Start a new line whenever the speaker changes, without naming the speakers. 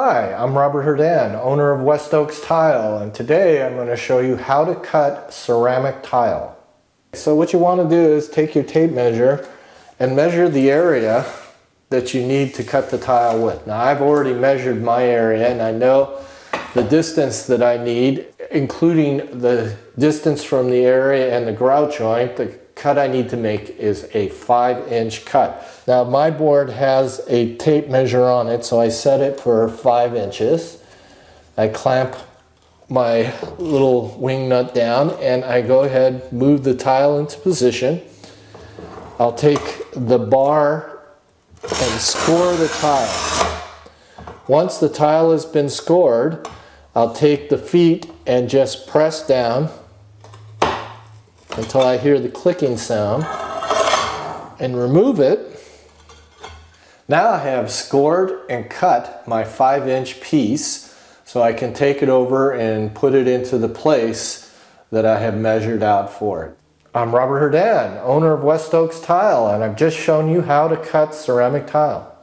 Hi, I'm Robert Herdan, owner of West Oaks Tile, and today I'm going to show you how to cut ceramic tile. So what you want to do is take your tape measure and measure the area that you need to cut the tile with. Now I've already measured my area and I know the distance that I need, including the distance from the area and the grout joint, the cut I need to make is a five inch cut. Now my board has a tape measure on it, so I set it for five inches. I clamp my little wing nut down and I go ahead, move the tile into position. I'll take the bar and score the tile. Once the tile has been scored, I'll take the feet and just press down until I hear the clicking sound and remove it. Now I have scored and cut my five inch piece so I can take it over and put it into the place that I have measured out for it. I'm Robert Herdan, owner of West Oaks Tile, and I've just shown you how to cut ceramic tile.